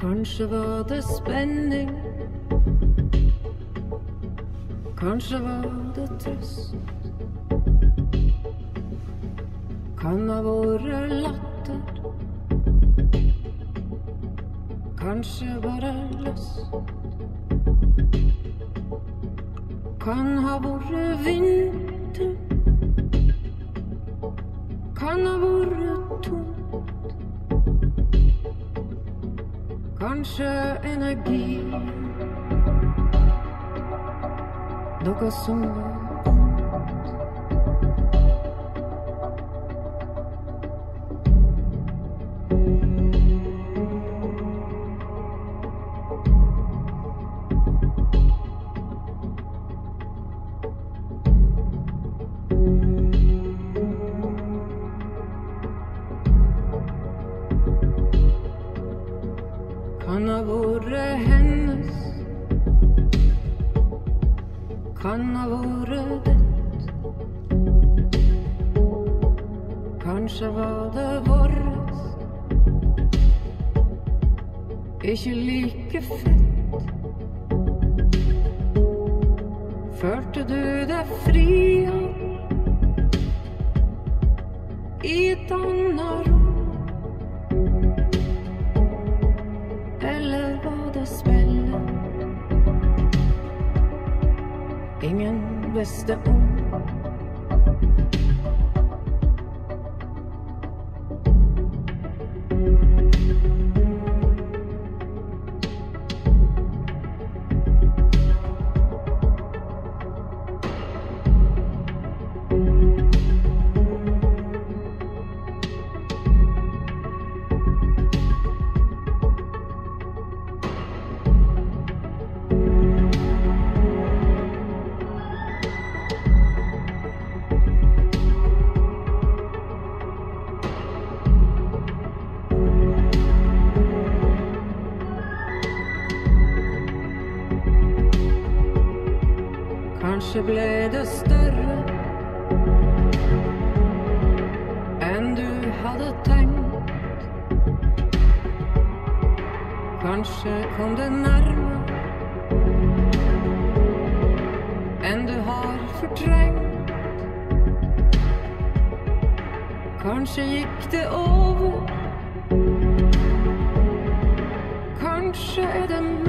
Kanskje var det spenning. Kanskje var det trøst. Kan ha vært latter. Kanskje bare lyst. Kan ha vært vinter. Konče energii, do kosumov. Kan ha vært hennes. Kan ha vært ditt. Kanskje var det vårt. Ikke like fett. Følte du deg fri Eller både det spillet ingen visste om? Kanskje ble det større enn du hadde tenkt. Kanskje kom det nærmere enn du har fortrengt. Kanskje gikk det over. Kanskje er det